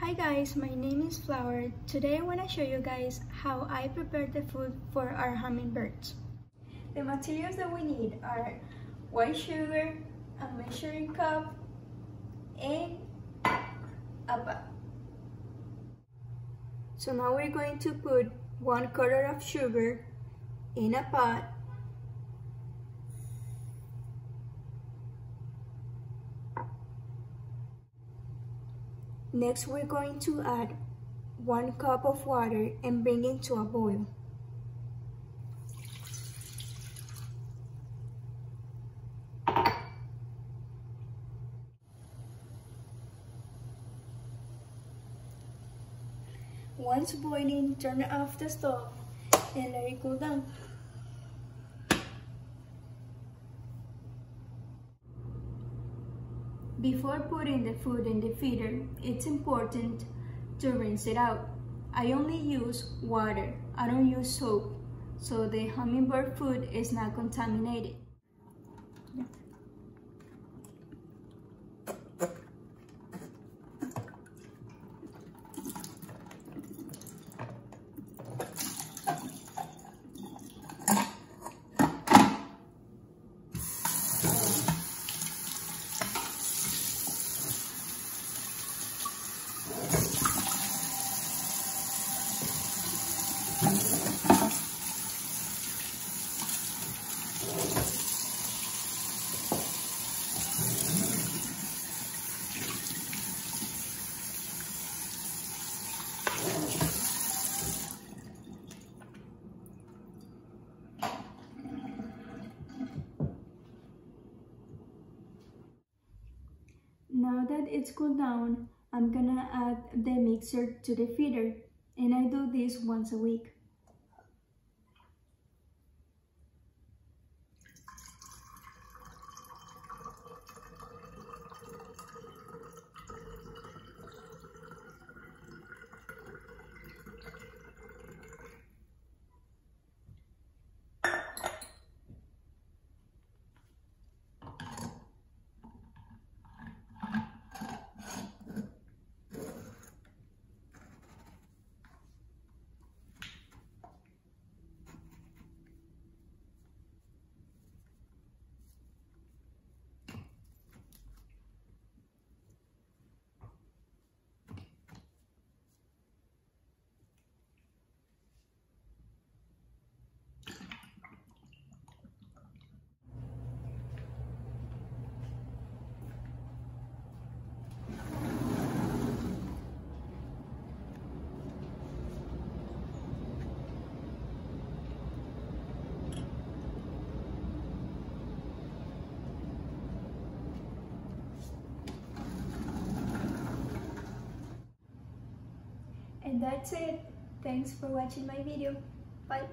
Hi guys, my name is Flower. Today I want to show you guys how I prepare the food for our hummingbirds. The materials that we need are white sugar, a measuring cup, and a pot. So now we're going to put one quarter of sugar in a pot Next, we're going to add one cup of water and bring it to a boil. Once boiling, turn off the stove and let it cool down. Before putting the food in the feeder, it's important to rinse it out. I only use water, I don't use soap, so the hummingbird food is not contaminated. Now that it's cooled down, I'm gonna add the mixer to the feeder and I do this once a week. And that's it. Thanks for watching my video. Bye.